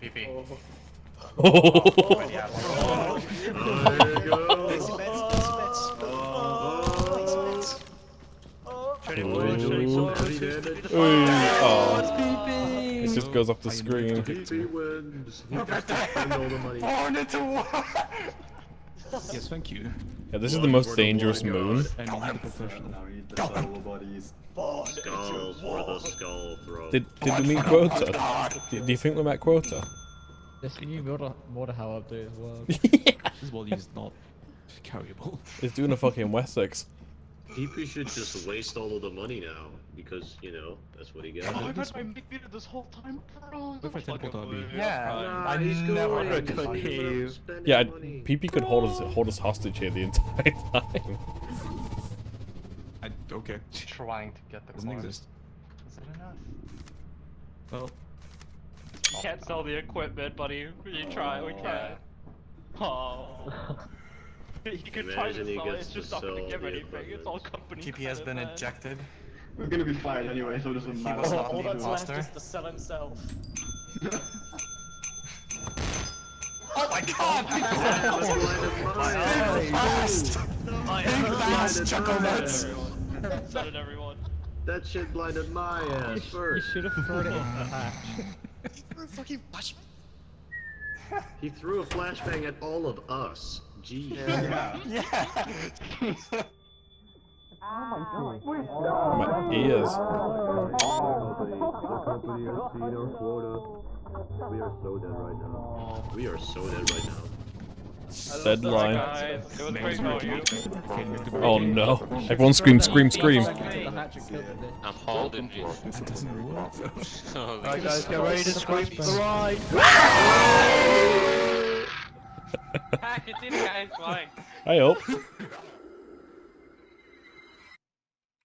PP. Oh. Yeah. Oh. Oh. It just goes off the screen. PP wins. He got to spend all the money. Born into war. Yes, thank you. Yeah, this is the most dangerous moon. I mean, I'm professional. Now eat the solo buddies. Skulls for the skull throat. Did did we meet quota? Do, do you think we met quota? There's a new Motor, Motorhow update as well. This body is not carryable. He's doing a fucking Wessex. PP should just waste all of the money now because you know that's what he got. Oh, I've had my big beat this whole time, bro. What if I teleport Fucking RB? way. Yeah. Nah, I he's never going. could He's hear. Yeah, money. PP could hold us hold us hostage here the entire time. I, okay. Trying to get the Doesn't coin. exist. Is it enough? Well, You can't sell the equipment, buddy. We try, we try. Oh. you can try to Imagine he sell it, it's just not gonna give anything. It's all company. PP has been man. ejected. We're gonna be fired anyway, so it doesn't matter. He matter. was not All the that's left is to sell himself. Oh my god! Fast! Fast, Chuckle Nuts! Sell it, everyone. That shit blinded my ass You first. should have thrown it in the hatch. fucking flashbang. He threw a flashbang at all of us. Jeez. Yeah. My ears. We are so dead right now. We are so dead right now. Deadline. Guys, it was great knowing you. Oh no. Everyone scream, scream, scream. The hatch and killed it. I'm holding you. that doesn't work. Oh, Alright guys, get ready to scream to the right. I can see the guys flying. I hope.